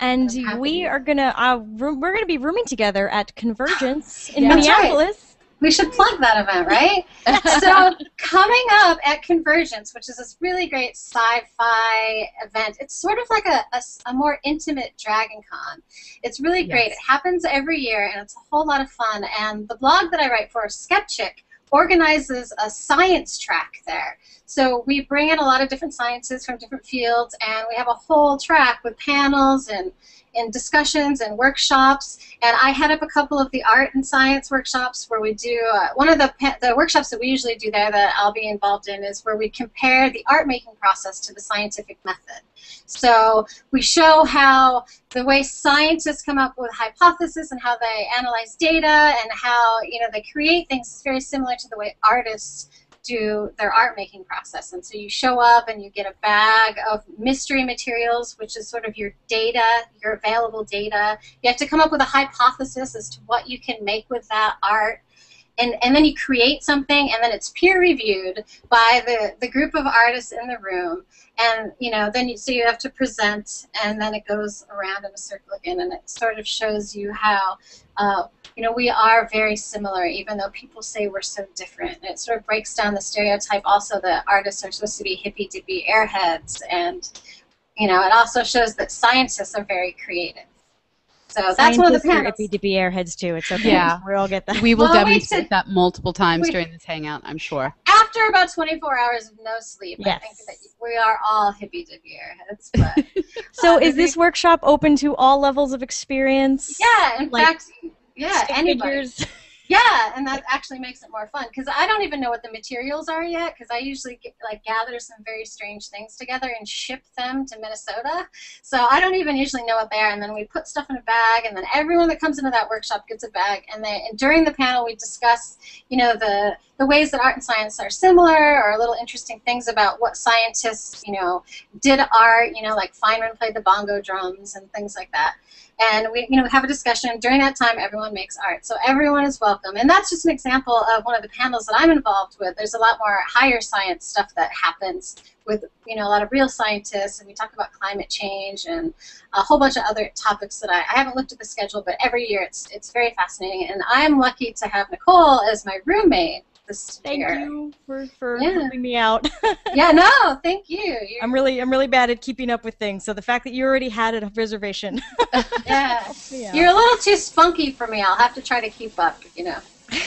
And we are gonna uh, room, we're gonna be rooming together at Convergence *gasps* in Yeah. That's right. Minneapolis. We should plug that event, right? *laughs* so coming up at Convergence, which is this really great sci-fi event, it's sort of like a a more intimate Dragon Con. It's really great. Yes. It happens every year, and it's a whole lot of fun. And the blog that I write for, Skepchick, organizes a science track there. So we bring in a lot of different sciences from different fields, and we have a whole track with panels and and discussions and workshops. And I head up a couple of the art and science workshops where we do uh, one of the the workshops that we usually do there that I'll be involved in is where we compare the art making process to the scientific method. So we show how the way scientists come up with hypotheses and how they analyze data and how you know they create things is very similar to the way artists do their art making process. And so you show up and you get a bag of mystery materials, which is sort of your data, your available data. You have to come up with a hypothesis as to what you can make with that art. And, and then you create something and then it's peer reviewed by the, the group of artists in the room. And you know then you so you have to present and then it goes around in a circle again and it sort of shows you how uh, you know we are very similar even though people say we're so different. And it sort of breaks down the stereotype. Also that artists are supposed to be hippy dippy airheads and you know it also shows that scientists are very creative so that's one of the Scientists are panels ippy dippy airheads too. It's okay. Yeah. we all get that. We will Well, we demonstrate did- that multiple times we- during this hangout, I'm sure. after about 24 hours of no sleep i Yes. think that we are all hippy dippy airheads but *laughs* So, is the this workshop open to all levels of experience? yeah in Like, fact yeah anybody figures? *laughs* Yeah, and that actually makes it more fun because I don't even know what the materials are yet because I usually get, like gather some very strange things together and ship them to Minnesota. So I don't even usually know what they are, and then we put stuff in a bag, and then everyone that comes into that workshop gets a bag, and then and during the panel we discuss, you know, the the ways that art and science are similar, or little interesting things about what scientists, you know, did art, you know, like Feynman played the bongo drums and things like that and we you know have a discussion. During that time everyone makes art. So everyone is welcome. And that's just an example of one of the panels that i'm involved with. There's a lot more higher science stuff that happens with you know a lot of real scientists. And we talk about climate change and a whole bunch of other topics that i, I haven't looked at the schedule but every year it's it's very fascinating. And i'm lucky to have nicole as my roommate this Thank year you for, for Yeah. helping me out. *laughs* yeah no thank you You're- I'm really I'm really bad at keeping up with things. So the fact that you already had a reservation. *laughs* yeah *laughs* Yeah. You're a little too spunky for me. I'll have to try to keep up, you know.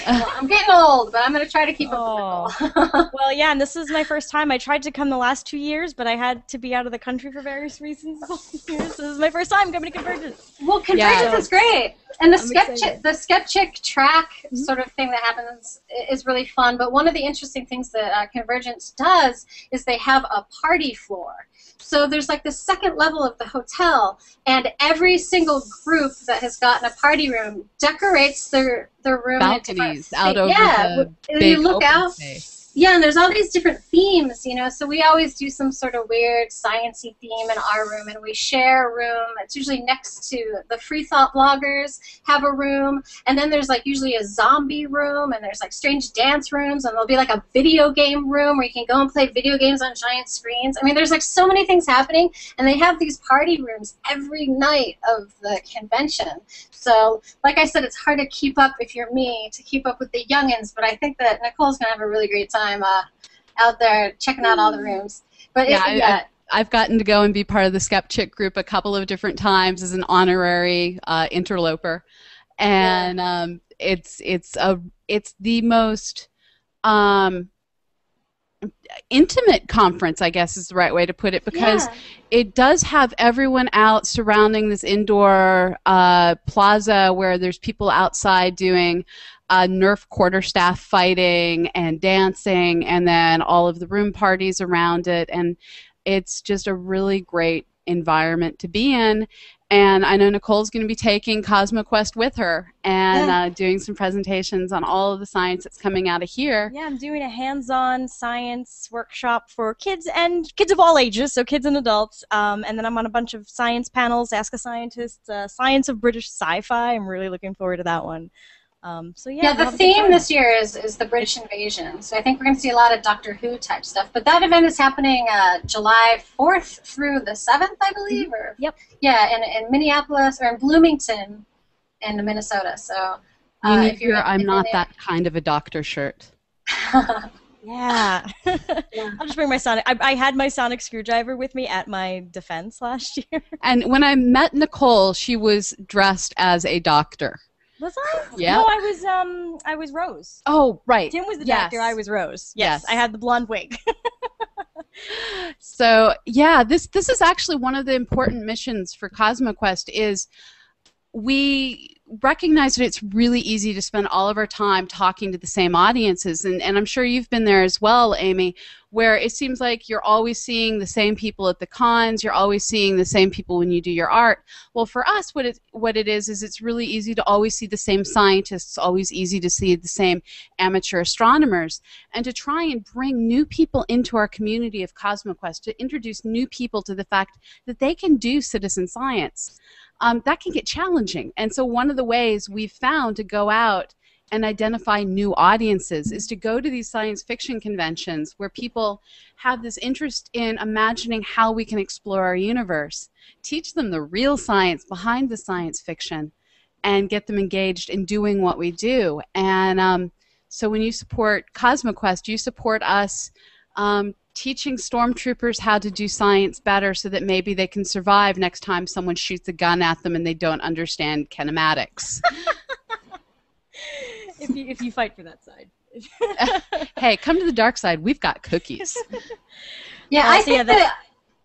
Well, I'm getting old, but I'm going to try to keep up with. Well, yeah, and this is my first time. I tried to come the last two years, but I had to be out of the country for various reasons. so this is my first time coming to Convergence. well, Convergence Yeah. is great. And the excited. the skeptic track Mhm. sort of thing that happens is really fun. But one of the interesting things that uh, Convergence does is they have a party floor. So there's like the second level of the hotel, and every single group that has gotten a party room decorates their their room Balconies out over yeah, the big you look open out. space. Yeah, and there's all these different themes, you know. So we always do some sort of weird sciency theme in our room, and we share a room. It's usually next to the free thought bloggers have a room, and then there's like usually a zombie room, and there's like strange dance rooms, and there'll be like a video game room where you can go and play video games on giant screens. I mean, there's like so many things happening, and they have these party rooms every night of the convention. So, like I said, it's hard to keep up if you're me to keep up with the youngins, but I think that Nicole's gonna have a really great time time uh, out there checking out all the rooms. But yeah, it, yeah. I, have gotten to go and be part of the Skeptic group a couple of different times as an honorary uh, interloper, and yeah. um, it's it's a it's the most um, intimate conference, I guess is the right way to put it, because yeah. it does have everyone out surrounding this indoor uh, plaza where there's people outside doing uh, Nerf quarterstaff fighting and dancing, and then all of the room parties around it. And it's just a really great environment to be in. And I know Nicole's going to be taking CosmoQuest with her and yeah. uh, doing some presentations on all of the science that's coming out of here. Yeah, I'm doing a hands-on science workshop for kids and kids of all ages, so kids and adults. Um, and then I'm on a bunch of science panels, Ask a Scientist, uh, Science of British Sci-Fi. I'm really looking forward to that one. Um, so yeah. Yeah, the theme this year is, is the British invasion. So I think we're going to see a lot of Doctor Who type stuff. But that event is happening uh, July 4th through the 7th, I believe. Mm-hmm. Or yep. Yeah, in, in Minneapolis or in Bloomington, in Minnesota. So uh, you need your "I'm not that kind of a doctor" shirt. *laughs* yeah. *laughs* yeah. I'll just bring my sonic. I, I had my sonic screwdriver with me at my defense last *laughs* year. And when I met Nicole, she was dressed as a doctor. Was I? Yeah. No, I was um I was Rose. Oh, right. Tim was the yes. doctor, I was Rose. Yes. yes. I had the blonde wig. *laughs* so yeah, this this is actually one of the important missions for CosmoQuest is we recognize that it's really easy to spend all of our time talking to the same audiences. And, and i'm sure you've been there as well amy where it seems like you're always seeing the same people at the cons. You're always seeing the same people when you do your art. Well for us what it, what it is is it's really easy to always see the same scientists always easy to see the same amateur astronomers and to try and bring new people into our community of cosmoquest to introduce new people to the fact that they can do citizen science um, that can get challenging. And so one of the ways we've found to go out and identify new audiences is to go to these science fiction conventions where people have this interest in imagining how we can explore our universe, teach them the real science behind the science fiction, and get them engaged in doing what we do. And um, so when you support CosmoQuest, you support us um, teaching stormtroopers how to do science better so that maybe they can survive next time someone shoots a gun at them and they don't understand kinematics. *laughs* if, you, if you fight for that side. *laughs* hey, come to the dark side. We've got cookies. *laughs* Yeah, uh, I so think yeah, that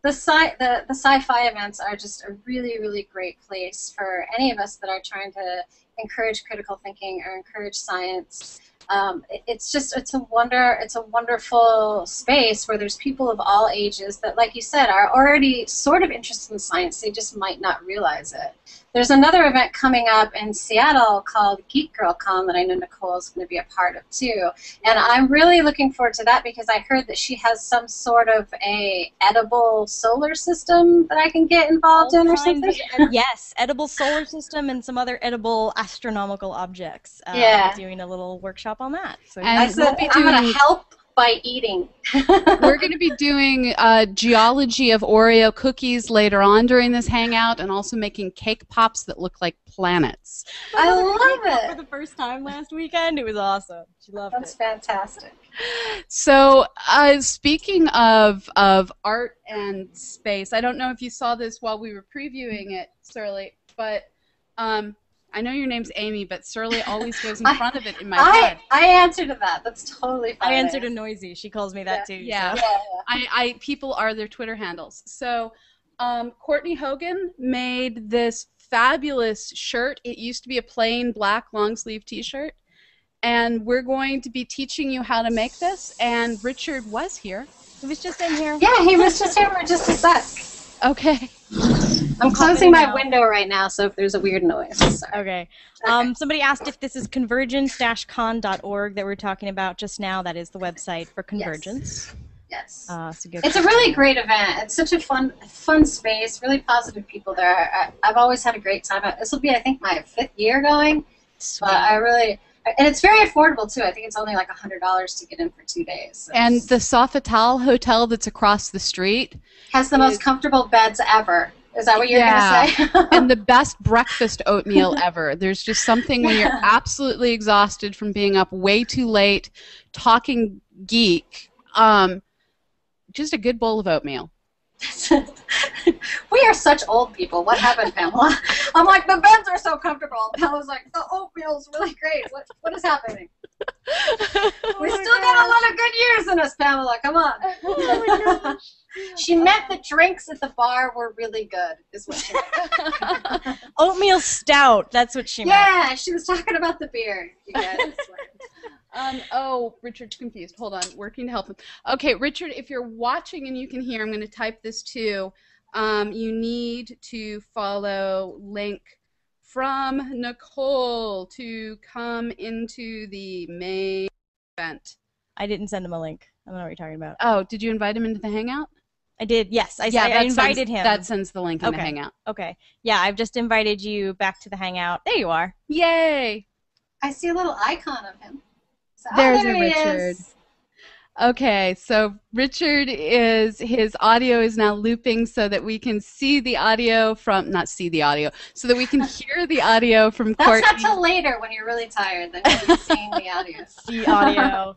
the sci the, the sci-fi events are just a really really great place for any of us that are trying to encourage critical thinking or encourage science um, it, it's just it's a wonder it's a wonderful space where there's people of all ages that like you said are already sort of interested in science. They just might not realize it there's another event coming up in Seattle called Geek Girl Con that I know Nicole is going to be a part of too. And I'm really looking forward to that because I heard that she has some sort of a edible solar system that I can get involved All in or something. Of, *laughs* yes, edible solar system and some other edible astronomical objects. Uh, yeah. Doing a little workshop on that. So and I said, I'm going to help by eating. *laughs* We're going to be doing uh, geology of Oreo cookies later on during this hangout, and also making cake pops that look like planets. I love it. For the first time last weekend, it was awesome. She loved That's it. That's fantastic. So, uh, speaking of of art and space, I don't know if you saw this while we were previewing it, Surly, but. Um, I know your name's Amy, but Surly *laughs* always goes in I, front of it in my I, head. I answer to that. That's totally fine. I answer to Noisy. She calls me that yeah. too. Yeah. So. yeah. I, I people are their Twitter handles. So um, Courtney Hogan made this fabulous shirt. It used to be a plain black long sleeve T-shirt, and we're going to be teaching you how to make this. And Richard was here. He was just in here. Yeah, he was just here for just a sec. Okay. *laughs* I'm closing my window right now, so if there's a weird noise. Sorry. Okay. Um, somebody asked if this is convergence-con.org that we are talking about just now. That is the website for Convergence. Yes. Uh, so go It's a really great event. It's such a fun, fun space. Really positive people there. I, I've always had a great time. This will be, I think, my fifth year going. But I really, and it's very affordable too. I think it's only like hundred dollars to get in for two days. And the Sofitel hotel that's across the street has the most comfortable beds ever. Is that what you're yeah. going to say? *laughs* and the best breakfast oatmeal ever. There's just something when you're absolutely exhausted from being up way too late, talking geek. Um, just a good bowl of oatmeal. *laughs* we are such old people. What happened, Pamela? *laughs* I'm like, the beds are so comfortable. Pamela's like, the oatmeal's really great. What, what is happening? *laughs* oh we still gosh. got a lot of good years in us, Pamela. Come on. Oh she meant the drinks at the bar were really good, is what she meant. Oatmeal stout. That's what she meant. Yeah, she was talking about the beer. You guys. Um, oh, Richard's confused. Hold on, working to help him. Okay, Richard, if you're watching and you can hear, I'm going to type this too. Um, you need to follow link from Nicole to come into the main event. I didn't send him a link. I don't know what you're talking about. Oh, did you invite him into the Hangout? I did. Yes, I, yeah, I, I invited sends, him. That sends the link in okay. the Hangout. Okay. Yeah, I've just invited you back to the Hangout. There you are. Yay! I see a little icon of him. So, There's oh, there a Richard. Okay, so Richard is his audio is now looping so that we can see the audio from not see the audio so that we can *laughs* hear the audio from That's Courtney. not till later when you're really tired then you'll be seeing the audio. *laughs* See audio.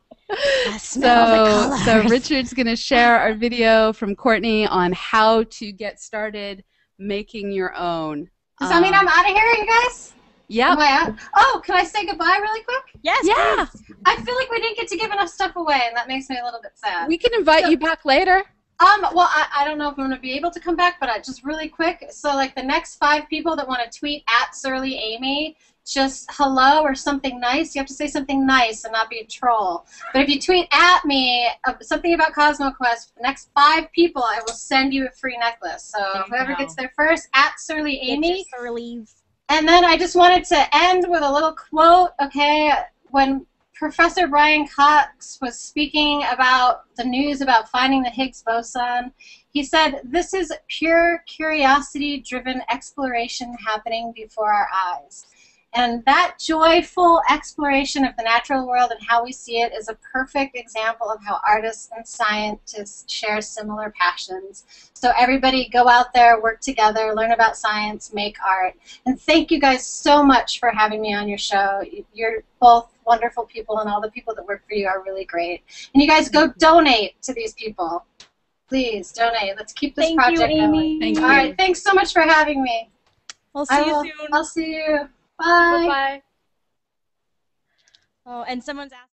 so so Richard's going to share our video from Courtney on how to get started making your own. Does that um, mean I'm out of here, you guys? Yeah. Oh, can I say goodbye really quick? Yes. Yeah. Please. I feel like we didn't get to give enough stuff away, and that makes me a little bit sad. We can invite so, you back later. Um, well, I, I don't know if I'm going to be able to come back, but I, just really quick. So, like, the next five people that want to tweet at Surly Amy, just hello or something nice. You have to say something nice and not be a troll. But if you tweet at me uh, something about CosmoQuest, the next five people, I will send you a free necklace. So, whoever gets there first, at Surly Amy. Surlies. And then I just wanted to end with a little quote, okay? When Professor Brian Cox was speaking about the news about finding the Higgs boson, he said, This is pure curiosity driven exploration happening before our eyes. And that joyful exploration of the natural world and how we see it is a perfect example of how artists and scientists share similar passions. So everybody go out there, work together, learn about science, make art. And thank you guys so much for having me on your show. You're both wonderful people and all the people that work for you are really great. And you guys go donate to these people. Please donate. Let's keep this thank project you, going. Thank all you. right, thanks so much for having me. We'll see I you will, soon. I'll see you. Bye. Bye. Oh, and someone's asking.